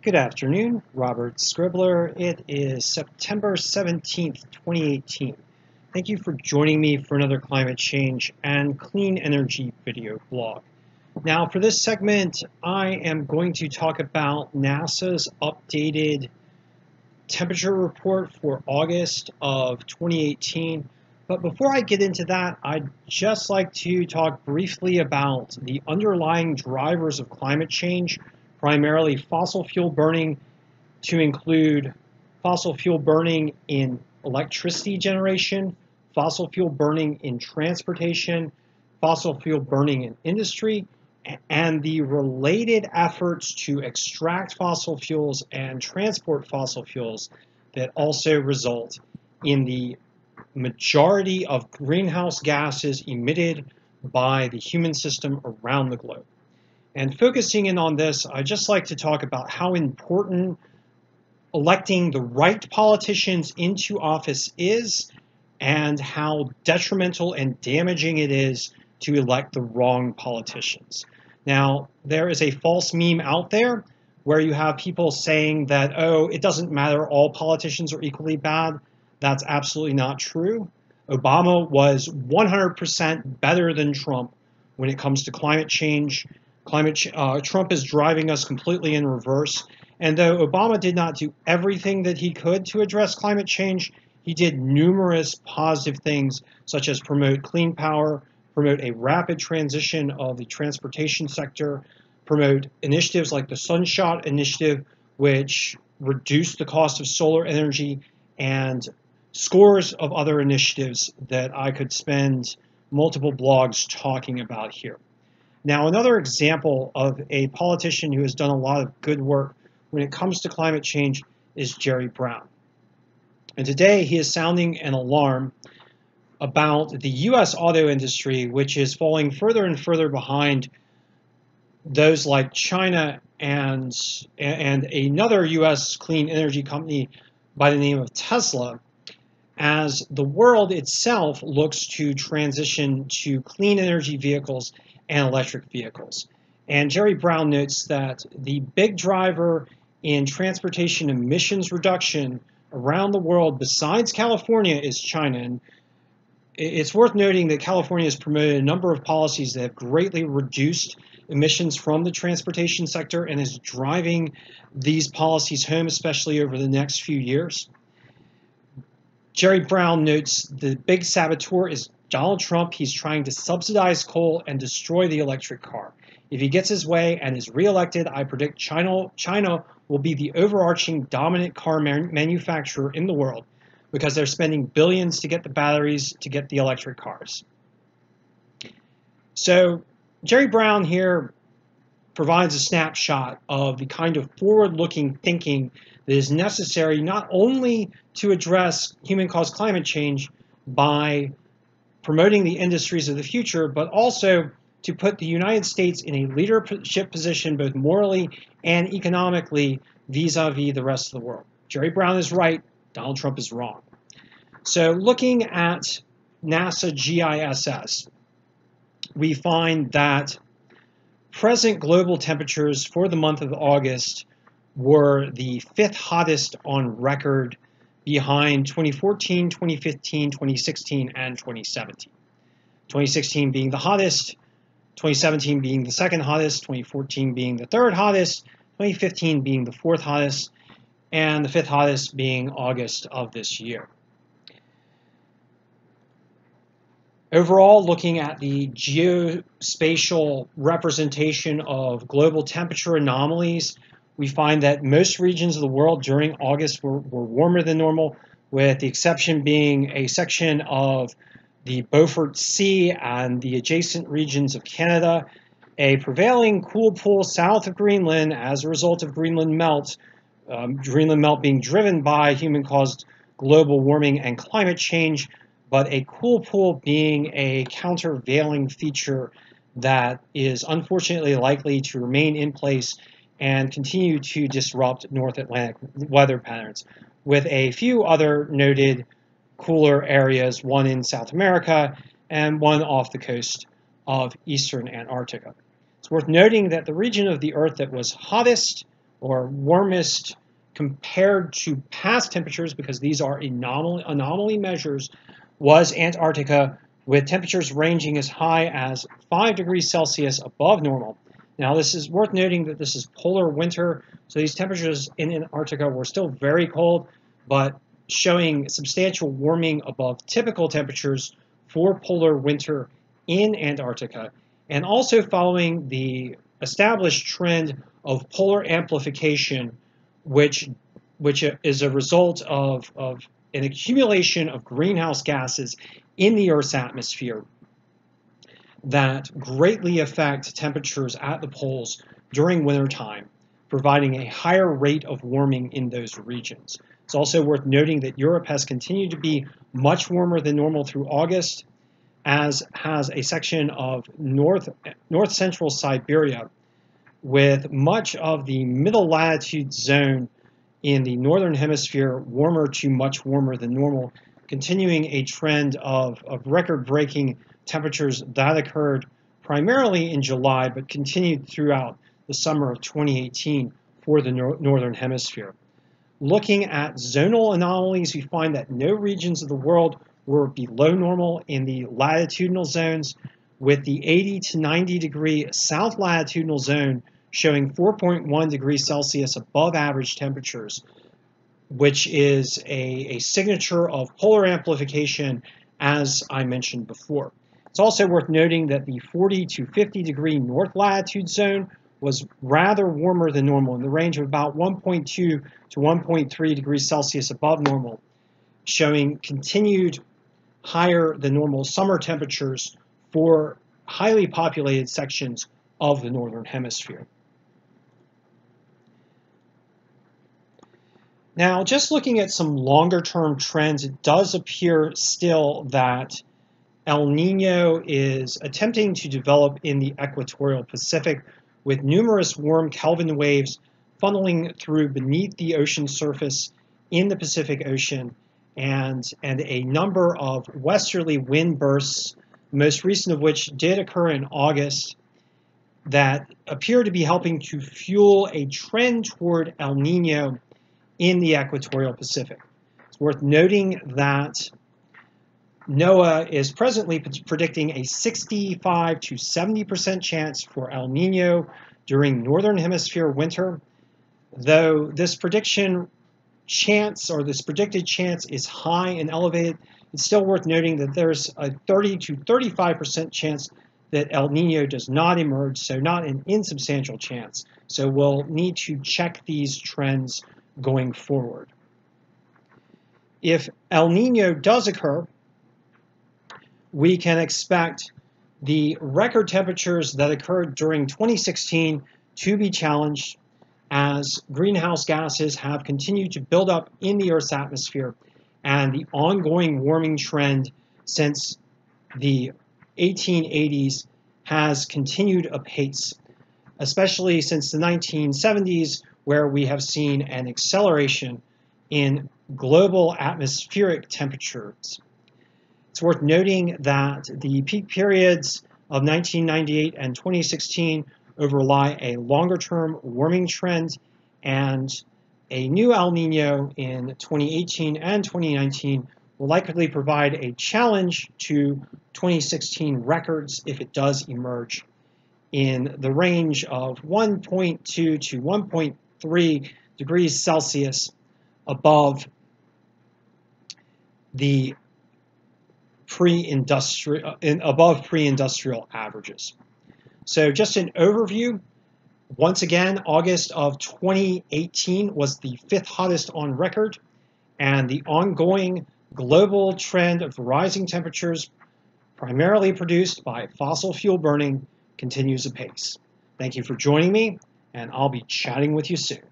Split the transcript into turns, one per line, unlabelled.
Good afternoon, Robert Scribbler. It is September 17th, 2018. Thank you for joining me for another climate change and clean energy video blog. Now, for this segment, I am going to talk about NASA's updated temperature report for August of 2018. But before I get into that, I'd just like to talk briefly about the underlying drivers of climate change primarily fossil fuel burning to include fossil fuel burning in electricity generation, fossil fuel burning in transportation, fossil fuel burning in industry, and the related efforts to extract fossil fuels and transport fossil fuels that also result in the majority of greenhouse gases emitted by the human system around the globe. And focusing in on this, I'd just like to talk about how important electing the right politicians into office is and how detrimental and damaging it is to elect the wrong politicians. Now, there is a false meme out there where you have people saying that, oh, it doesn't matter, all politicians are equally bad. That's absolutely not true. Obama was 100% better than Trump when it comes to climate change Climate uh, Trump is driving us completely in reverse. And though Obama did not do everything that he could to address climate change, he did numerous positive things, such as promote clean power, promote a rapid transition of the transportation sector, promote initiatives like the Sunshot Initiative, which reduced the cost of solar energy, and scores of other initiatives that I could spend multiple blogs talking about here. Now, another example of a politician who has done a lot of good work when it comes to climate change is Jerry Brown. And today he is sounding an alarm about the U.S. auto industry, which is falling further and further behind those like China and, and another U.S. clean energy company by the name of Tesla, as the world itself looks to transition to clean energy vehicles and electric vehicles. And Jerry Brown notes that the big driver in transportation emissions reduction around the world, besides California, is China. And it's worth noting that California has promoted a number of policies that have greatly reduced emissions from the transportation sector and is driving these policies home, especially over the next few years. Jerry Brown notes the big saboteur is Donald Trump, he's trying to subsidize coal and destroy the electric car. If he gets his way and is reelected, I predict China, China will be the overarching dominant car man manufacturer in the world because they're spending billions to get the batteries to get the electric cars. So Jerry Brown here provides a snapshot of the kind of forward-looking thinking that is necessary not only to address human-caused climate change by promoting the industries of the future, but also to put the United States in a leadership position, both morally and economically, vis-a-vis the rest of the world. Jerry Brown is right, Donald Trump is wrong. So looking at NASA GISS, we find that present global temperatures for the month of August were the fifth hottest on record behind 2014, 2015, 2016, and 2017. 2016 being the hottest, 2017 being the second hottest, 2014 being the third hottest, 2015 being the fourth hottest, and the fifth hottest being August of this year. Overall, looking at the geospatial representation of global temperature anomalies, we find that most regions of the world during August were, were warmer than normal, with the exception being a section of the Beaufort Sea and the adjacent regions of Canada, a prevailing cool pool south of Greenland as a result of Greenland melt, um, Greenland melt being driven by human-caused global warming and climate change, but a cool pool being a countervailing feature that is unfortunately likely to remain in place and continue to disrupt North Atlantic weather patterns, with a few other noted cooler areas, one in South America and one off the coast of eastern Antarctica. It's worth noting that the region of the Earth that was hottest or warmest compared to past temperatures, because these are anomaly, anomaly measures, was Antarctica with temperatures ranging as high as 5 degrees Celsius above normal. Now, this is worth noting that this is polar winter, so these temperatures in Antarctica were still very cold, but showing substantial warming above typical temperatures for polar winter in Antarctica, and also following the established trend of polar amplification, which, which is a result of, of an accumulation of greenhouse gases in the Earth's atmosphere that greatly affect temperatures at the poles during wintertime, providing a higher rate of warming in those regions. It's also worth noting that Europe has continued to be much warmer than normal through August, as has a section of north, north central Siberia, with much of the middle latitude zone in the northern hemisphere warmer to much warmer than normal, continuing a trend of, of record breaking temperatures that occurred primarily in July but continued throughout the summer of 2018 for the nor northern hemisphere. Looking at zonal anomalies, we find that no regions of the world were below normal in the latitudinal zones, with the 80 to 90 degree south latitudinal zone showing 4.1 degrees Celsius above average temperatures, which is a, a signature of polar amplification, as I mentioned before. It's also worth noting that the 40 to 50 degree north latitude zone was rather warmer than normal in the range of about 1.2 to 1.3 degrees Celsius above normal, showing continued higher than normal summer temperatures for highly populated sections of the northern hemisphere. Now, just looking at some longer term trends, it does appear still that El Nino is attempting to develop in the equatorial Pacific with numerous warm Kelvin waves funneling through beneath the ocean surface in the Pacific Ocean and, and a number of westerly wind bursts, most recent of which did occur in August, that appear to be helping to fuel a trend toward El Nino in the equatorial Pacific. It's worth noting that NOAA is presently predicting a 65 to 70% chance for El Nino during Northern Hemisphere winter, though this prediction chance or this predicted chance is high and elevated, it's still worth noting that there's a 30 to 35% chance that El Nino does not emerge, so not an insubstantial chance. So we'll need to check these trends going forward. If El Nino does occur, we can expect the record temperatures that occurred during 2016 to be challenged as greenhouse gases have continued to build up in the Earth's atmosphere and the ongoing warming trend since the 1880s has continued apace, especially since the 1970s where we have seen an acceleration in global atmospheric temperatures. It's worth noting that the peak periods of 1998 and 2016 overlie a longer term warming trend and a new El Nino in 2018 and 2019 will likely provide a challenge to 2016 records if it does emerge in the range of 1.2 to 1.3 degrees Celsius above the pre-industrial uh, above pre-industrial averages. So just an overview. Once again, August of 2018 was the fifth hottest on record, and the ongoing global trend of rising temperatures, primarily produced by fossil fuel burning, continues apace. Thank you for joining me and I'll be chatting with you soon.